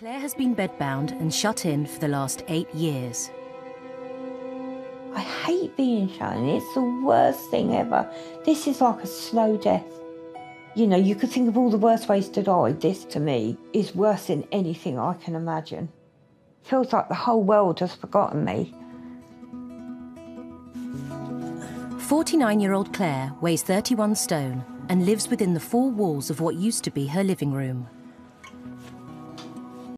Claire has been bedbound and shut in for the last eight years. I hate being shut in. It's the worst thing ever. This is like a slow death. You know, you could think of all the worst ways to die. This, to me, is worse than anything I can imagine. Feels like the whole world has forgotten me. 49 year old Claire weighs 31 stone and lives within the four walls of what used to be her living room.